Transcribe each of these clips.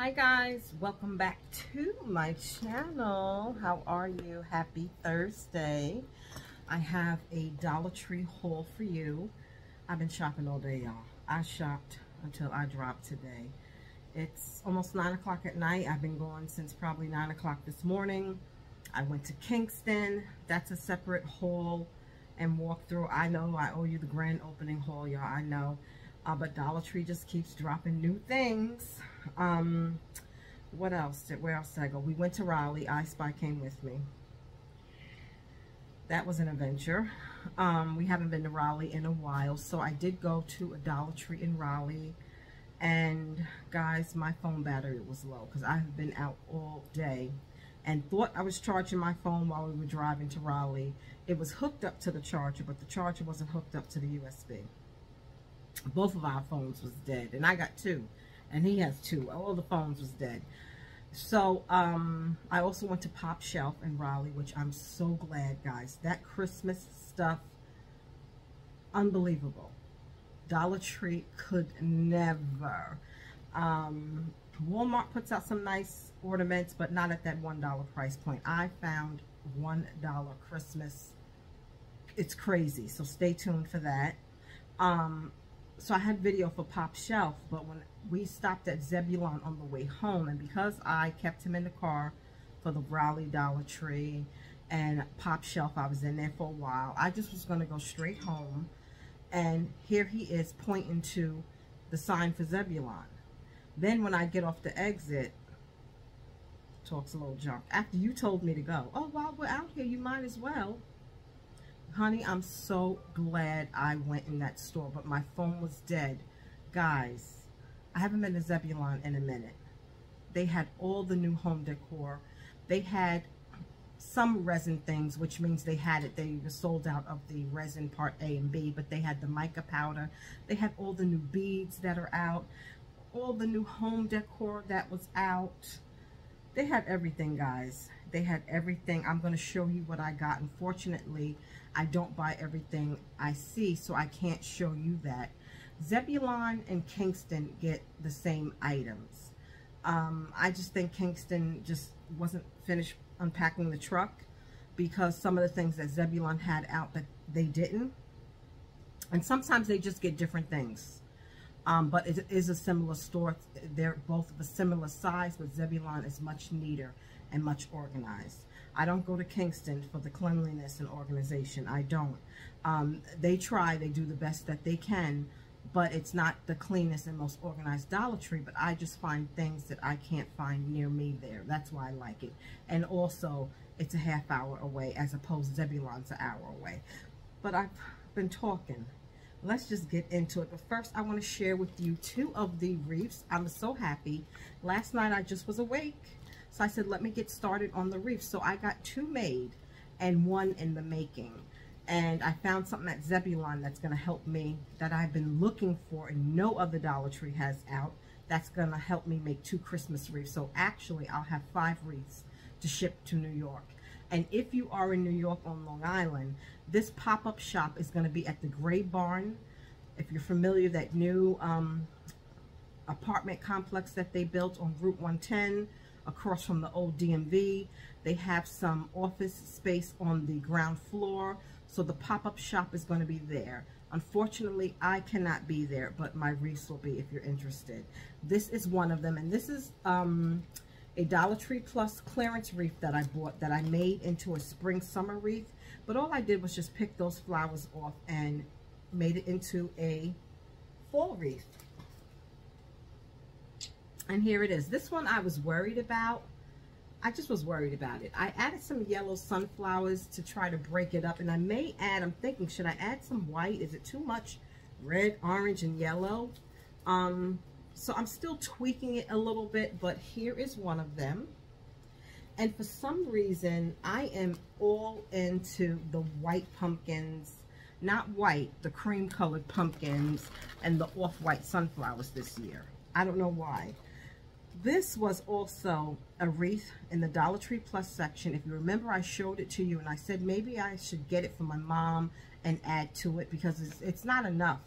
Hi guys, welcome back to my channel. How are you? Happy Thursday. I have a Dollar Tree haul for you. I've been shopping all day, y'all. I shopped until I dropped today. It's almost 9 o'clock at night. I've been going since probably 9 o'clock this morning. I went to Kingston. That's a separate haul and walkthrough. I know I owe you the grand opening haul, y'all. I know. Uh, but Dollar Tree just keeps dropping new things. Um, what else? Did, where else did I go? We went to Raleigh. I Spy came with me. That was an adventure. Um, we haven't been to Raleigh in a while, so I did go to a Dollar Tree in Raleigh. And guys, my phone battery was low because I have been out all day and thought I was charging my phone while we were driving to Raleigh. It was hooked up to the charger, but the charger wasn't hooked up to the USB both of our phones was dead and I got two and he has two. All the phones was dead. So um I also went to Pop Shelf in Raleigh which I'm so glad guys. That Christmas stuff unbelievable. Dollar Tree could never. Um Walmart puts out some nice ornaments but not at that one dollar price point. I found one dollar Christmas. It's crazy so stay tuned for that. Um so I had video for Pop Shelf, but when we stopped at Zebulon on the way home, and because I kept him in the car for the Raleigh Dollar Tree and Pop Shelf, I was in there for a while. I just was going to go straight home, and here he is pointing to the sign for Zebulon. Then when I get off the exit, talks a little junk. After you told me to go, oh, while we're out here, you might as well honey, I'm so glad I went in that store, but my phone was dead. Guys, I haven't been to Zebulon in a minute. They had all the new home decor. They had some resin things, which means they had it. They were sold out of the resin part A and B, but they had the mica powder. They had all the new beads that are out, all the new home decor that was out. They had everything, guys. They had everything. I'm going to show you what I got. Unfortunately, I don't buy everything I see, so I can't show you that. Zebulon and Kingston get the same items. Um, I just think Kingston just wasn't finished unpacking the truck because some of the things that Zebulon had out that they didn't. And sometimes they just get different things. Um, but it is a similar store. They're both of a similar size, but Zebulon is much neater and much organized. I don't go to Kingston for the cleanliness and organization. I don't. Um, they try, they do the best that they can, but it's not the cleanest and most organized Dollar Tree, but I just find things that I can't find near me there. That's why I like it. And also, it's a half hour away as opposed to Zebulon's an hour away. But I've been talking. Let's just get into it. But first, I want to share with you two of the wreaths. I'm so happy. Last night, I just was awake so I said, let me get started on the wreath. So I got two made and one in the making. And I found something at Zebulon that's going to help me that I've been looking for and no other Dollar Tree has out. That's going to help me make two Christmas wreaths. So actually, I'll have five wreaths to ship to New York. And if you are in New York on Long Island, this pop-up shop is going to be at the Gray Barn. If you're familiar, that new um, apartment complex that they built on Route 110, across from the old DMV. They have some office space on the ground floor. So the pop-up shop is going to be there. Unfortunately, I cannot be there, but my wreaths will be if you're interested. This is one of them, and this is um, a Dollar Tree Plus clearance wreath that I bought that I made into a spring summer wreath. But all I did was just pick those flowers off and made it into a fall wreath. And here it is. This one I was worried about. I just was worried about it. I added some yellow sunflowers to try to break it up. And I may add, I'm thinking, should I add some white? Is it too much red, orange, and yellow? Um, so I'm still tweaking it a little bit, but here is one of them. And for some reason, I am all into the white pumpkins, not white, the cream colored pumpkins and the off-white sunflowers this year. I don't know why. This was also a wreath in the Dollar Tree Plus section. If you remember, I showed it to you and I said maybe I should get it for my mom and add to it because it's, it's not enough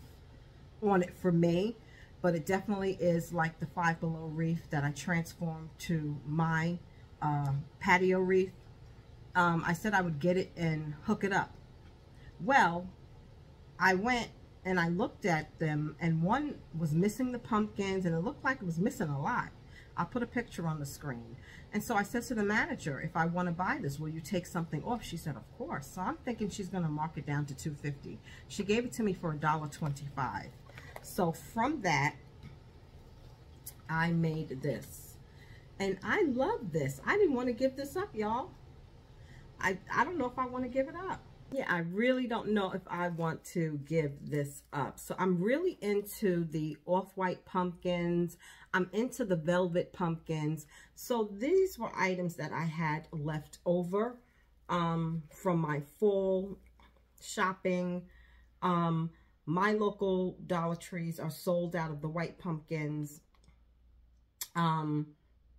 on it for me. but it definitely is like the Five Below wreath that I transformed to my uh, patio wreath. Um, I said I would get it and hook it up. Well, I went and I looked at them and one was missing the pumpkins and it looked like it was missing a lot. I'll put a picture on the screen. And so I said to the manager, if I want to buy this, will you take something off? She said, of course. So I'm thinking she's going to mark it down to 250 She gave it to me for $1.25. So from that, I made this. And I love this. I didn't want to give this up, y'all. I, I don't know if I want to give it up. Yeah, I really don't know if I want to give this up. So I'm really into the off-white pumpkins. I'm into the velvet pumpkins. So these were items that I had left over um, from my fall shopping. Um, my local Dollar Trees are sold out of the white pumpkins. Um,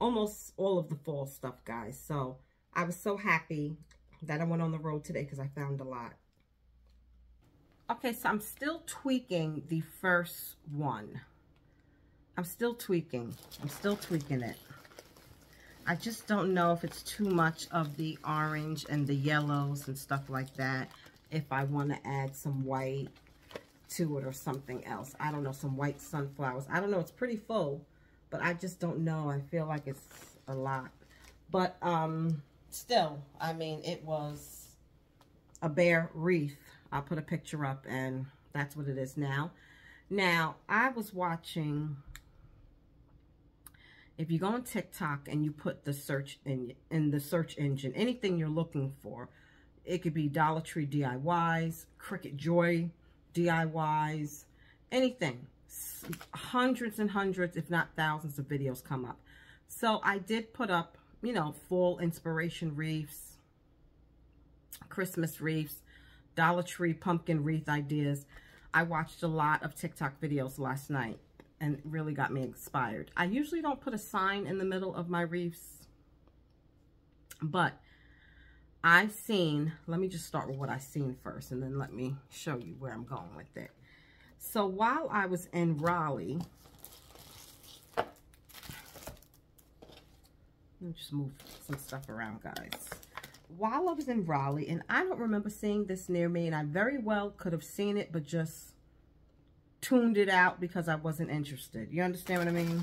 almost all of the fall stuff, guys. So I was so happy that I went on the road today because I found a lot. Okay, so I'm still tweaking the first one. I'm still tweaking. I'm still tweaking it. I just don't know if it's too much of the orange and the yellows and stuff like that. If I want to add some white to it or something else. I don't know, some white sunflowers. I don't know. It's pretty full, but I just don't know. I feel like it's a lot. But, um, still, I mean, it was a bare wreath. I'll put a picture up and that's what it is now. Now, I was watching, if you go on TikTok and you put the search in, in the search engine, anything you're looking for, it could be Dollar Tree DIYs, Cricut Joy DIYs, anything. Hundreds and hundreds, if not thousands of videos come up. So I did put up you know, fall inspiration wreaths, Christmas wreaths, Dollar Tree pumpkin wreath ideas. I watched a lot of TikTok videos last night and really got me inspired. I usually don't put a sign in the middle of my wreaths, but I've seen, let me just start with what I've seen first and then let me show you where I'm going with it. So while I was in Raleigh, Let me just move some stuff around, guys. While I was in Raleigh, and I don't remember seeing this near me, and I very well could have seen it, but just tuned it out because I wasn't interested. You understand what I mean?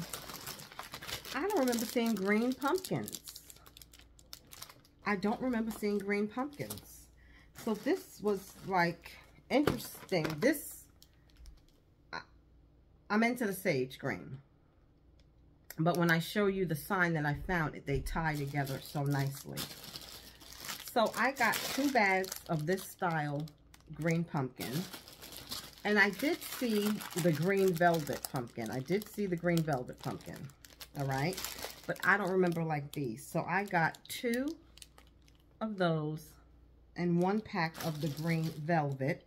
I don't remember seeing green pumpkins. I don't remember seeing green pumpkins. So this was like interesting. This, I, I'm into the sage green. But when I show you the sign that I found, it, they tie together so nicely. So I got two bags of this style green pumpkin. And I did see the green velvet pumpkin. I did see the green velvet pumpkin. All right. But I don't remember like these. So I got two of those and one pack of the green velvet.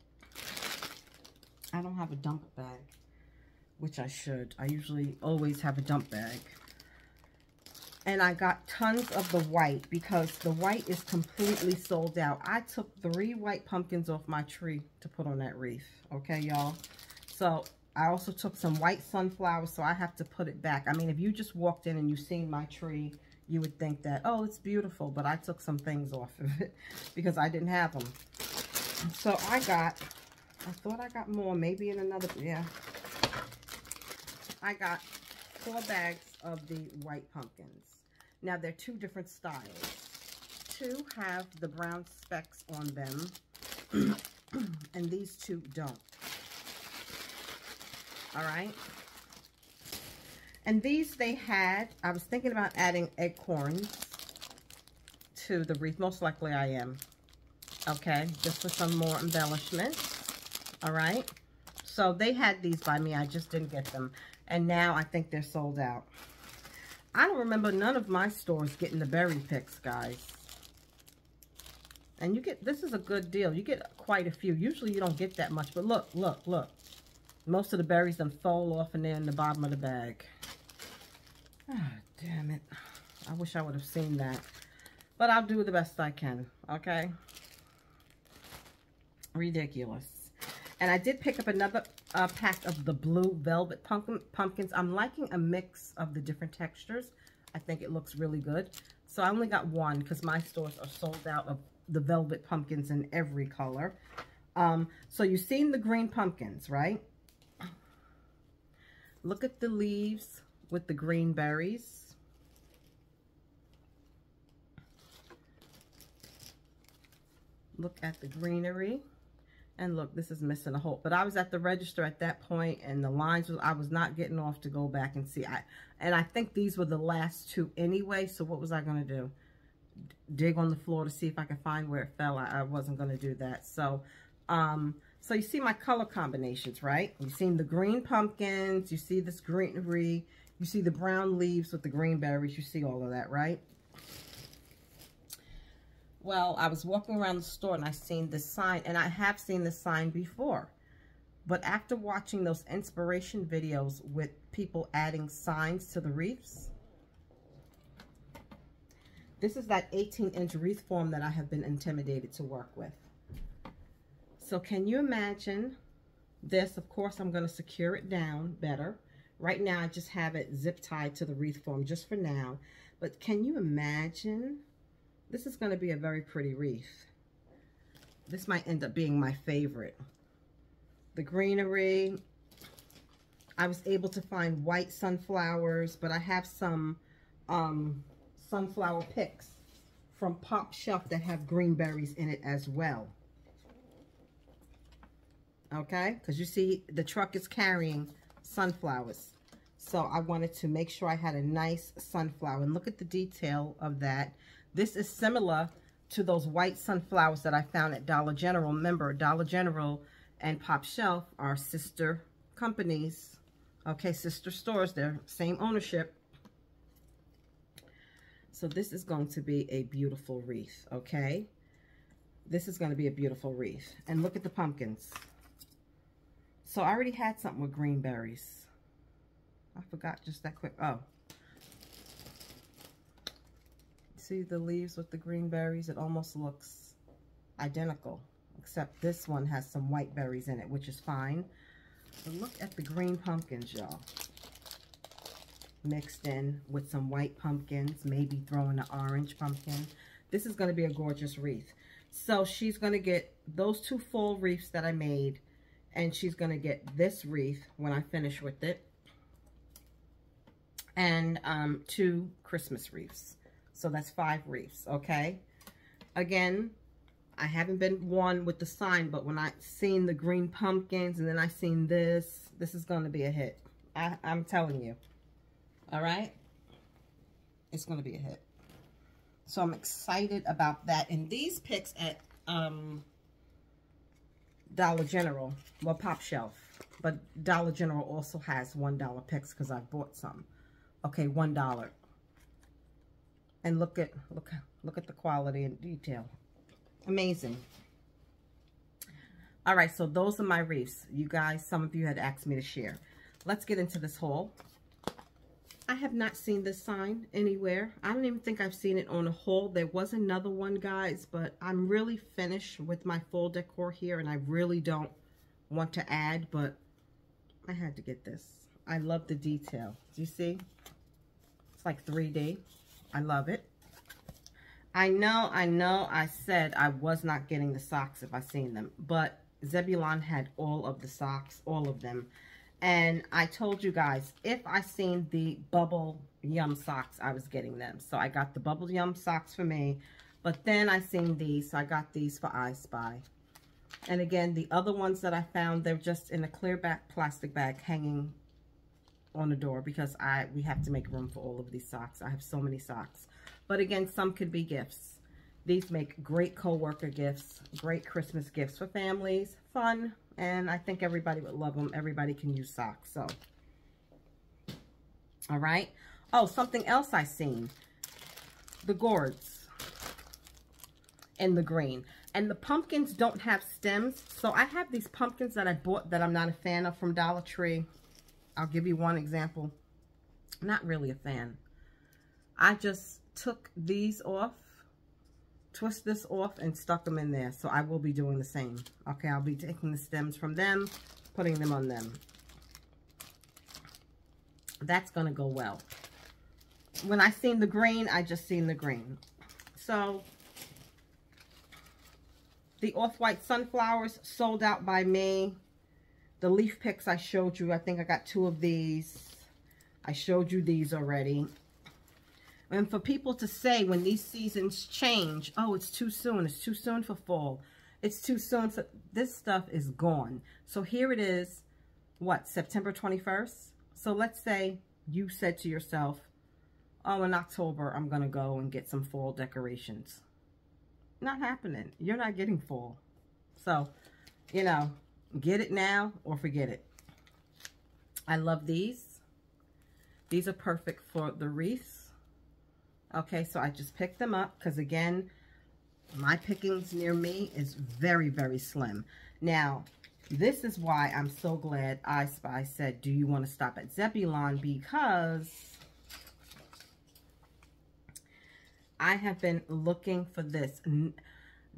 I don't have a dump bag which I should. I usually always have a dump bag. And I got tons of the white because the white is completely sold out. I took three white pumpkins off my tree to put on that wreath. Okay, y'all? So I also took some white sunflowers, so I have to put it back. I mean, if you just walked in and you seen my tree, you would think that, oh, it's beautiful. But I took some things off of it because I didn't have them. So I got, I thought I got more, maybe in another, yeah, I got four bags of the white pumpkins. Now, they're two different styles. Two have the brown specks on them, and these two don't. All right? And these they had, I was thinking about adding acorns to the wreath. Most likely I am. Okay, just for some more embellishment. All right? So they had these by me. I just didn't get them. And now I think they're sold out. I don't remember none of my stores getting the berry picks, guys. And you get, this is a good deal. You get quite a few. Usually you don't get that much. But look, look, look. Most of the berries them fall off and they're in the bottom of the bag. Ah, oh, damn it. I wish I would have seen that. But I'll do the best I can, okay? Ridiculous. And I did pick up another a pack of the blue velvet pumpkin, pumpkins. I'm liking a mix of the different textures. I think it looks really good. So I only got one because my stores are sold out of the velvet pumpkins in every color. Um, so you've seen the green pumpkins, right? Look at the leaves with the green berries. Look at the greenery. And look, this is missing a hole. But I was at the register at that point, and the lines, was, I was not getting off to go back and see. I And I think these were the last two anyway, so what was I going to do? dig on the floor to see if I could find where it fell. I, I wasn't going to do that. So, um, so you see my color combinations, right? You've seen the green pumpkins. You see this greenery. You see the brown leaves with the green berries. You see all of that, right? Well, I was walking around the store and I seen this sign, and I have seen this sign before. But after watching those inspiration videos with people adding signs to the wreaths, this is that 18 inch wreath form that I have been intimidated to work with. So can you imagine this? Of course, I'm going to secure it down better. Right now, I just have it zip tied to the wreath form just for now. But can you imagine? This is going to be a very pretty wreath. This might end up being my favorite. The greenery. I was able to find white sunflowers, but I have some um, sunflower picks from Pop Shelf that have green berries in it as well. Okay, because you see the truck is carrying sunflowers. So I wanted to make sure I had a nice sunflower. And look at the detail of that. This is similar to those white sunflowers that I found at Dollar General. Remember, Dollar General and Pop Shelf are sister companies. Okay, sister stores. They're same ownership. So this is going to be a beautiful wreath, okay? This is going to be a beautiful wreath. And look at the pumpkins. So I already had something with green berries. I forgot just that quick. Oh. See the leaves with the green berries? It almost looks identical. Except this one has some white berries in it, which is fine. But look at the green pumpkins, y'all mixed in with some white pumpkins, maybe throwing an orange pumpkin. This is going to be a gorgeous wreath. So she's going to get those two full wreaths that I made, and she's going to get this wreath when I finish with it, and um, two Christmas wreaths. So that's five reefs, okay? Again, I haven't been one with the sign, but when I seen the green pumpkins and then I seen this, this is going to be a hit. I, I'm telling you. All right? It's going to be a hit. So I'm excited about that. And these picks at um, Dollar General, well, Pop Shelf, but Dollar General also has $1 picks because I bought some. Okay, $1. And look at look look at the quality and detail. Amazing. All right, so those are my reefs. You guys, some of you had asked me to share. Let's get into this haul. I have not seen this sign anywhere. I don't even think I've seen it on a haul. There was another one, guys, but I'm really finished with my full decor here, and I really don't want to add, but I had to get this. I love the detail. Do you see? It's like 3D. I love it. I know, I know I said I was not getting the socks if I seen them, but Zebulon had all of the socks, all of them. And I told you guys, if I seen the Bubble Yum socks, I was getting them. So I got the Bubble Yum socks for me. But then I seen these, so I got these for I Spy. And again, the other ones that I found, they're just in a clear back plastic bag hanging on the door because I we have to make room for all of these socks. I have so many socks. But again, some could be gifts. These make great co-worker gifts, great Christmas gifts for families, fun, and I think everybody would love them. Everybody can use socks. So, all right. Oh, something else I seen. The gourds in the green. And the pumpkins don't have stems. So I have these pumpkins that I bought that I'm not a fan of from Dollar Tree. I'll give you one example. Not really a fan. I just took these off twist this off and stuck them in there. So I will be doing the same. Okay, I'll be taking the stems from them putting them on them. That's going to go well. When I seen the green, I just seen the green. So, the Off-White Sunflowers sold out by me. The leaf picks I showed you, I think I got two of these. I showed you these already. And for people to say when these seasons change, oh, it's too soon. It's too soon for fall. It's too soon. For, this stuff is gone. So here it is, what, September 21st? So let's say you said to yourself, oh, in October, I'm going to go and get some fall decorations. Not happening. You're not getting fall. So, you know, get it now or forget it. I love these. These are perfect for the wreaths. Okay, so I just picked them up because, again, my pickings near me is very, very slim. Now, this is why I'm so glad I Spy said, do you want to stop at Zebulon? Because I have been looking for this.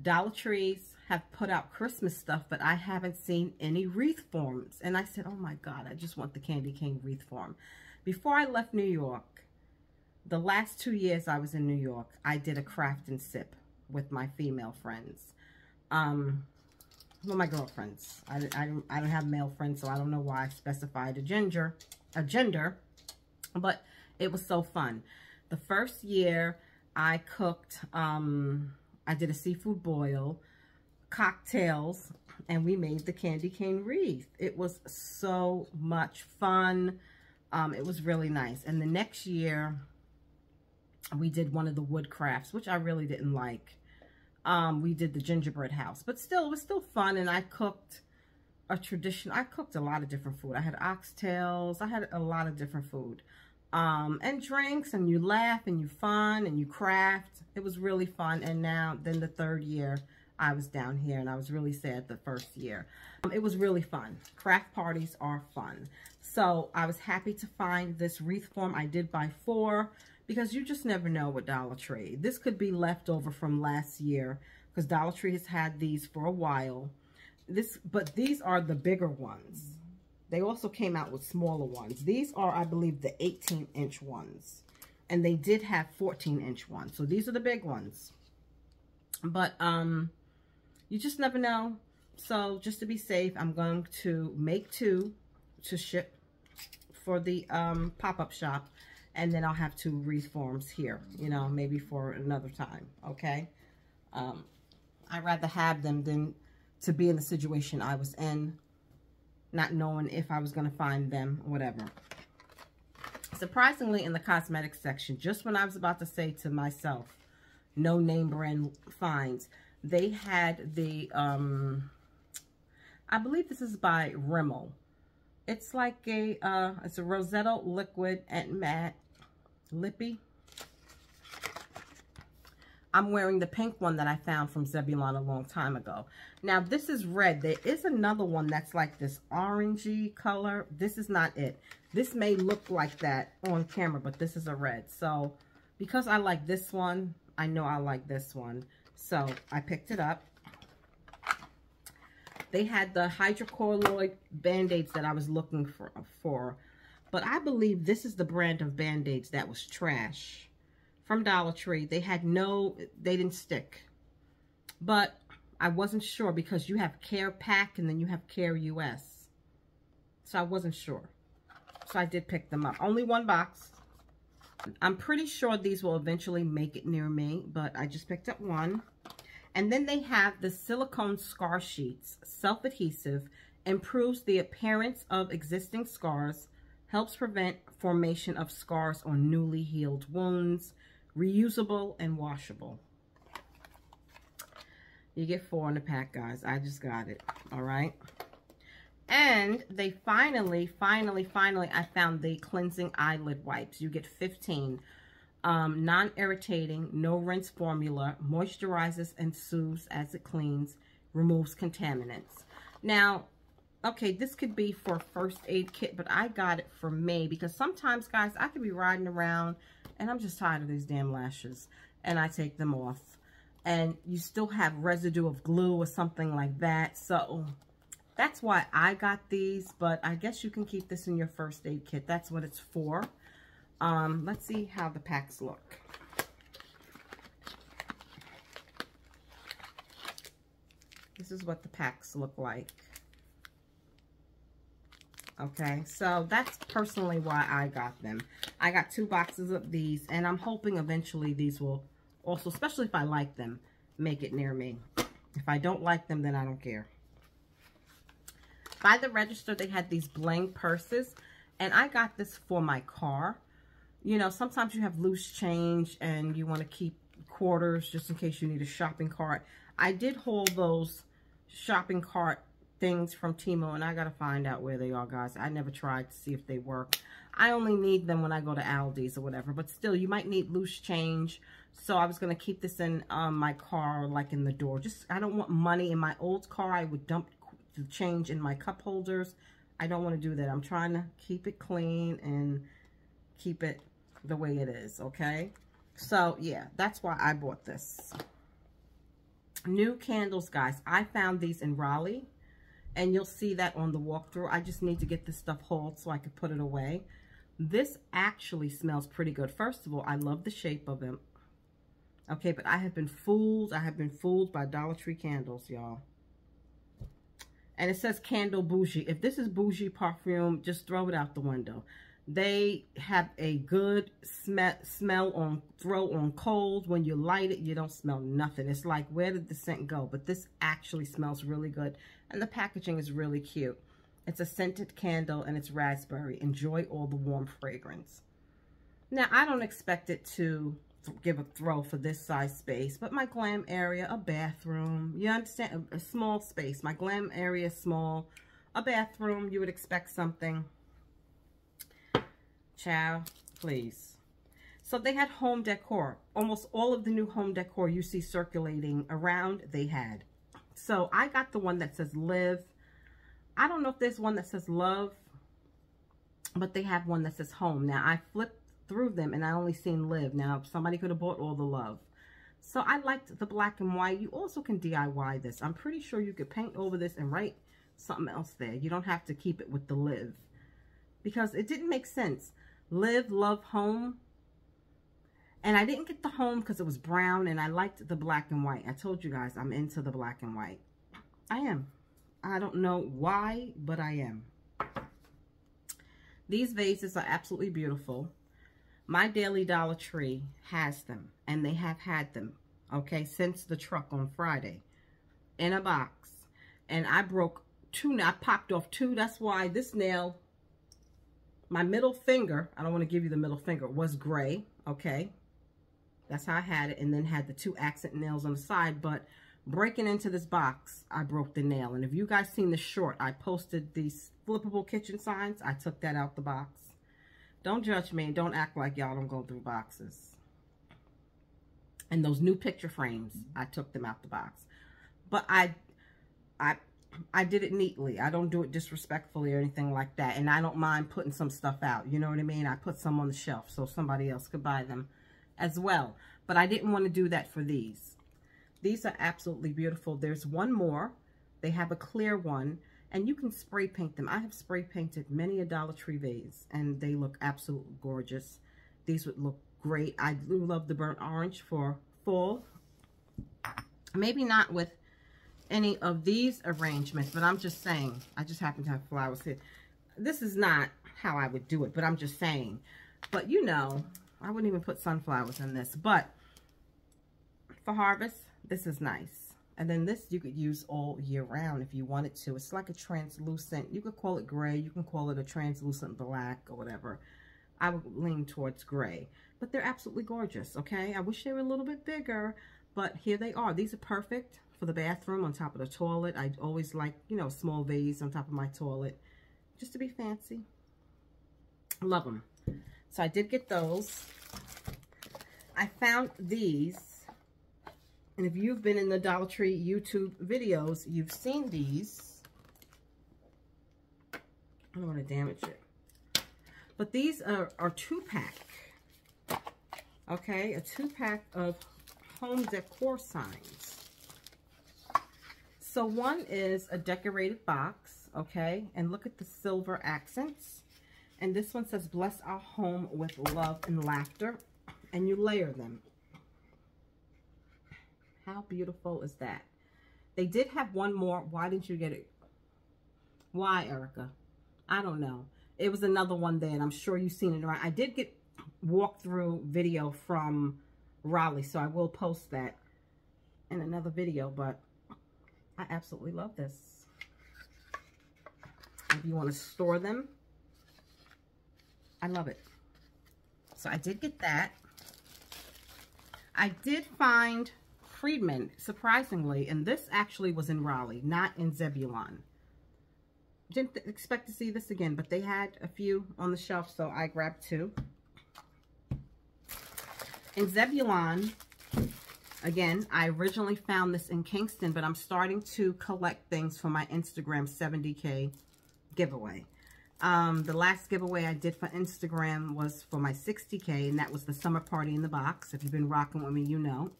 Dollar Trees have put out Christmas stuff, but I haven't seen any wreath forms. And I said, oh my God, I just want the Candy Cane wreath form. Before I left New York, the last two years I was in New York, I did a craft and sip with my female friends. Um, well, my girlfriends. I, I, I don't have male friends, so I don't know why I specified a gender, a gender, but it was so fun. The first year I cooked, um, I did a seafood boil, cocktails, and we made the candy cane wreath. It was so much fun. Um, it was really nice. And the next year, we did one of the wood crafts, which I really didn't like. Um, we did the gingerbread house, but still, it was still fun. And I cooked a tradition. I cooked a lot of different food. I had oxtails. I had a lot of different food. Um, and drinks, and you laugh, and you fun, and you craft. It was really fun. And now, then the third year, I was down here, and I was really sad the first year. Um, it was really fun. Craft parties are fun. So I was happy to find this wreath form. I did buy four because you just never know with Dollar Tree. This could be leftover from last year because Dollar Tree has had these for a while. This, But these are the bigger ones. They also came out with smaller ones. These are, I believe, the 18-inch ones. And they did have 14-inch ones. So these are the big ones. But um, you just never know. So just to be safe, I'm going to make two to ship for the um, pop-up shop and then I'll have two wreath forms here, you know, maybe for another time, okay? Um, I'd rather have them than to be in the situation I was in, not knowing if I was going to find them, whatever. Surprisingly, in the cosmetics section, just when I was about to say to myself, no name brand finds, they had the, um, I believe this is by Rimmel. It's like a, uh, it's a Rosetta liquid and matte lippy. I'm wearing the pink one that I found from Zebulon a long time ago. Now, this is red. There is another one that's like this orangey color. This is not it. This may look like that on camera, but this is a red. So, because I like this one, I know I like this one. So, I picked it up. They had the hydrocolloid band-aids that I was looking for, for but I believe this is the brand of Band-Aids that was trash from Dollar Tree. They had no, they didn't stick. But I wasn't sure because you have Care Pack and then you have Care US. So I wasn't sure. So I did pick them up. Only one box. I'm pretty sure these will eventually make it near me, but I just picked up one. And then they have the silicone scar sheets, self-adhesive, improves the appearance of existing scars, helps prevent formation of scars on newly healed wounds, reusable and washable. You get four in the pack, guys. I just got it, all right? And they finally, finally, finally, I found the cleansing eyelid wipes. You get 15. Um, Non-irritating, no rinse formula, moisturizes and soothes as it cleans, removes contaminants. Now, okay, this could be for first aid kit, but I got it for me because sometimes, guys, I could be riding around and I'm just tired of these damn lashes and I take them off. And you still have residue of glue or something like that. So That's why I got these, but I guess you can keep this in your first aid kit. That's what it's for. Um, let's see how the packs look. This is what the packs look like. Okay, so that's personally why I got them. I got two boxes of these, and I'm hoping eventually these will also, especially if I like them, make it near me. If I don't like them, then I don't care. By the register, they had these bling purses, and I got this for my car. You know, sometimes you have loose change and you want to keep quarters just in case you need a shopping cart. I did hold those shopping cart things from Temu, and I got to find out where they are, guys. I never tried to see if they work. I only need them when I go to Aldi's or whatever, but still, you might need loose change. So I was going to keep this in um, my car, like in the door. Just, I don't want money. In my old car, I would dump the change in my cup holders. I don't want to do that. I'm trying to keep it clean and keep it the way it is, okay? So, yeah, that's why I bought this. New candles, guys. I found these in Raleigh and you'll see that on the walkthrough. I just need to get this stuff hauled so I can put it away. This actually smells pretty good. First of all, I love the shape of them. Okay, but I have been fooled. I have been fooled by Dollar Tree candles, y'all. And it says candle bougie. If this is bougie perfume, just throw it out the window. They have a good sm smell on throw on cold. When you light it, you don't smell nothing. It's like, where did the scent go? But this actually smells really good. And the packaging is really cute. It's a scented candle and it's raspberry. Enjoy all the warm fragrance. Now, I don't expect it to give a throw for this size space, but my glam area, a bathroom, you understand, a, a small space. My glam area is small. A bathroom, you would expect something Ciao, please. So they had home decor. Almost all of the new home decor you see circulating around, they had. So I got the one that says live. I don't know if there's one that says love, but they have one that says home. Now I flipped through them and I only seen live. Now somebody could have bought all the love. So I liked the black and white. You also can DIY this. I'm pretty sure you could paint over this and write something else there. You don't have to keep it with the live because it didn't make sense. Live, Love, Home. And I didn't get the home because it was brown and I liked the black and white. I told you guys I'm into the black and white. I am. I don't know why, but I am. These vases are absolutely beautiful. My Daily Dollar Tree has them, and they have had them, okay, since the truck on Friday in a box. And I broke two, I popped off two. That's why this nail my middle finger, I don't want to give you the middle finger, was gray, okay? That's how I had it, and then had the two accent nails on the side, but breaking into this box, I broke the nail. And if you guys seen the short, I posted these flippable kitchen signs. I took that out the box. Don't judge me. Don't act like y'all don't go through boxes. And those new picture frames, I took them out the box. But I, I I did it neatly. I don't do it disrespectfully or anything like that. And I don't mind putting some stuff out. You know what I mean? I put some on the shelf so somebody else could buy them as well. But I didn't want to do that for these. These are absolutely beautiful. There's one more. They have a clear one. And you can spray paint them. I have spray painted many a Dollar Tree vase. And they look absolutely gorgeous. These would look great. I do love the burnt orange for fall. Maybe not with any of these arrangements, but I'm just saying, I just happen to have flowers here. This is not how I would do it, but I'm just saying. But you know, I wouldn't even put sunflowers in this, but for harvest, this is nice. And then this you could use all year round if you wanted to. It's like a translucent, you could call it gray, you can call it a translucent black or whatever. I would lean towards gray. But they're absolutely gorgeous, okay? I wish they were a little bit bigger, but here they are. These are perfect for the bathroom on top of the toilet. I always like, you know, small vase on top of my toilet just to be fancy. Love them. So I did get those. I found these. And if you've been in the Dollar Tree YouTube videos, you've seen these. I don't want to damage it. But these are, are two-pack. Okay, a two-pack of home decor signs. So one is a decorated box. okay? And look at the silver accents. And this one says, bless our home with love and laughter. And you layer them. How beautiful is that? They did have one more. Why didn't you get it? Why, Erica? I don't know. It was another one there, and I'm sure you've seen it around. I did get walkthrough video from Raleigh, so I will post that in another video, but I absolutely love this. If you want to store them, I love it. So I did get that. I did find Freeman, surprisingly, and this actually was in Raleigh, not in Zebulon. Didn't expect to see this again, but they had a few on the shelf, so I grabbed two. In Zebulon, again, I originally found this in Kingston, but I'm starting to collect things for my Instagram 70K giveaway. Um, the last giveaway I did for Instagram was for my 60K, and that was the summer party in the box. If you've been rocking with me, you know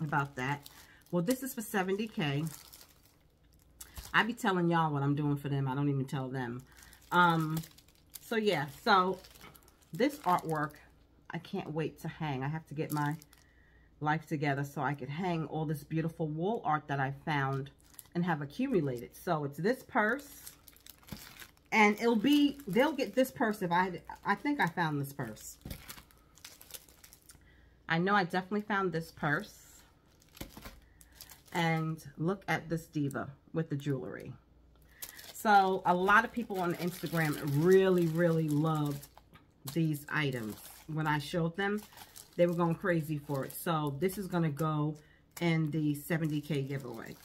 about that. Well, this is for 70K. I be telling y'all what I'm doing for them. I don't even tell them. Um, so, yeah. So, this artwork, I can't wait to hang. I have to get my life together so I could hang all this beautiful wool art that I found and have accumulated. So, it's this purse. And it'll be, they'll get this purse if I, I think I found this purse. I know I definitely found this purse. And look at this diva with the jewelry. So a lot of people on Instagram really, really loved these items. When I showed them, they were going crazy for it. So this is going to go in the 70K giveaway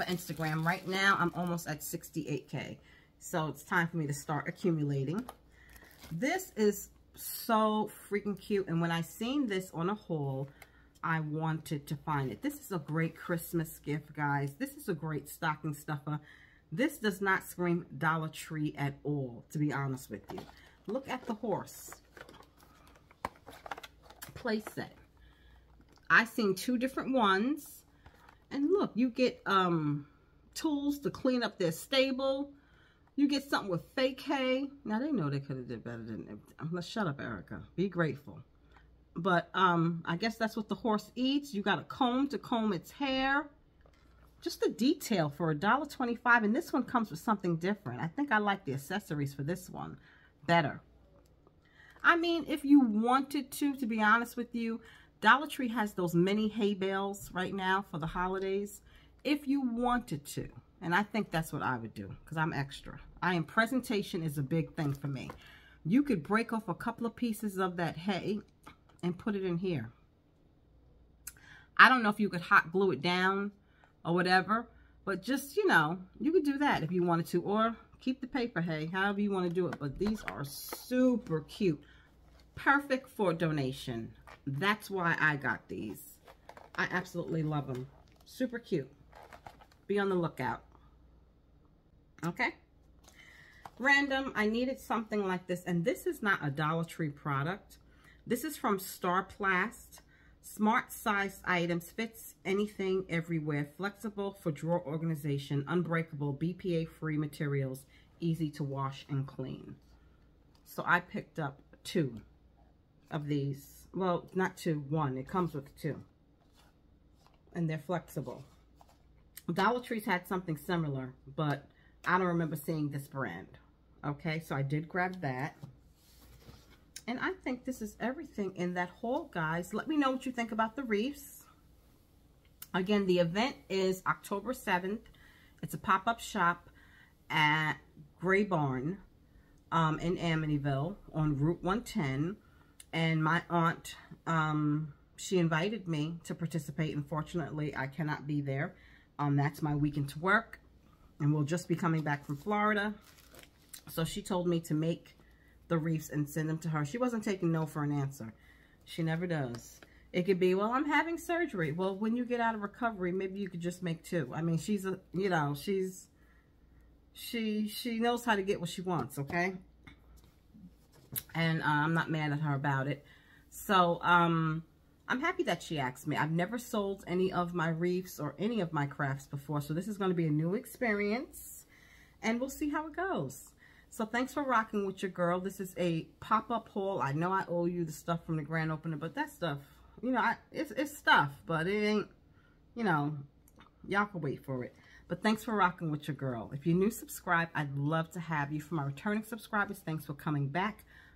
for Instagram. Right now, I'm almost at 68K. So it's time for me to start accumulating. This is so freaking cute. And when I seen this on a haul, I wanted to find it. This is a great Christmas gift, guys. This is a great stocking stuffer. This does not scream Dollar Tree at all, to be honest with you. Look at the horse. Play set. I seen two different ones. And look, you get um, tools to clean up their stable. You get something with fake hay. Now, they know they could have did better than... Let's shut up, Erica. Be grateful. But um, I guess that's what the horse eats. You got a comb to comb its hair. Just the detail for a dollar twenty-five, And this one comes with something different. I think I like the accessories for this one better. I mean, if you wanted to, to be honest with you, Dollar Tree has those mini hay bales right now for the holidays. If you wanted to, and I think that's what I would do because I'm extra. I am presentation is a big thing for me. You could break off a couple of pieces of that hay and put it in here. I don't know if you could hot glue it down or whatever, but just, you know, you could do that if you wanted to, or keep the paper hay, however you want to do it. But these are super cute. Perfect for donation. That's why I got these. I absolutely love them. Super cute. Be on the lookout. Okay? Random, I needed something like this, and this is not a Dollar Tree product. This is from Starplast. Smart size items, fits anything, everywhere, flexible for drawer organization, unbreakable, BPA-free materials, easy to wash and clean. So I picked up two of these. Well, not two, one. It comes with two. And they're flexible. Dollar Tree's had something similar, but I don't remember seeing this brand. Okay, so I did grab that. And I think this is everything in that haul, guys. Let me know what you think about the reefs. Again, the event is October 7th. It's a pop-up shop at Gray Barn um, in Amityville on Route 110. And my aunt, um, she invited me to participate. Unfortunately, I cannot be there. Um, that's my weekend to work. And we'll just be coming back from Florida. So she told me to make the reefs and send them to her. She wasn't taking no for an answer. She never does. It could be, well, I'm having surgery. Well, when you get out of recovery, maybe you could just make two. I mean, she's a, you know, she's, she, she knows how to get what she wants, okay? And uh, I'm not mad at her about it. So, um, I'm happy that she asked me. I've never sold any of my reefs or any of my crafts before, so this is going to be a new experience, and we'll see how it goes. So thanks for rocking with your girl. This is a pop-up haul. I know I owe you the stuff from the grand opening, but that stuff, you know, I, it's, it's stuff, but it ain't, you know, y'all can wait for it. But thanks for rocking with your girl. If you're new, subscribe. I'd love to have you. For my returning subscribers, thanks for coming back.